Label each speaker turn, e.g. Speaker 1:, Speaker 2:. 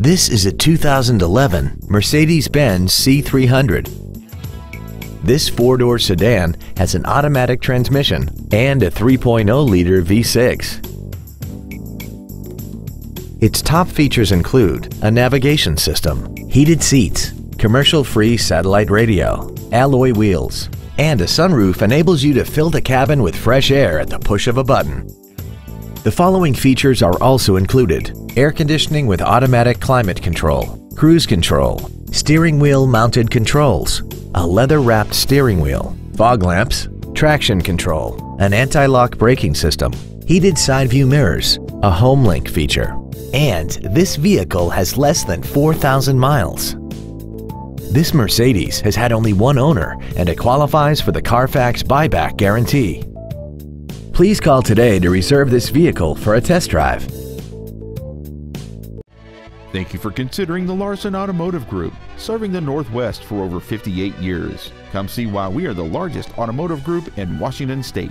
Speaker 1: This is a 2011 Mercedes-Benz C300. This four-door sedan has an automatic transmission and a 3.0-liter V6. Its top features include a navigation system, heated seats, commercial-free satellite radio, alloy wheels, and a sunroof enables you to fill the cabin with fresh air at the push of a button. The following features are also included. Air conditioning with automatic climate control, cruise control, steering wheel mounted controls, a leather-wrapped steering wheel, fog lamps, traction control, an anti-lock braking system, heated side view mirrors, a HomeLink feature, and this vehicle has less than 4,000 miles. This Mercedes has had only one owner and it qualifies for the Carfax buyback guarantee. Please call today to reserve this vehicle for a test drive.
Speaker 2: Thank you for considering the Larson Automotive Group, serving the Northwest for over 58 years. Come see why we are the largest automotive group in Washington State.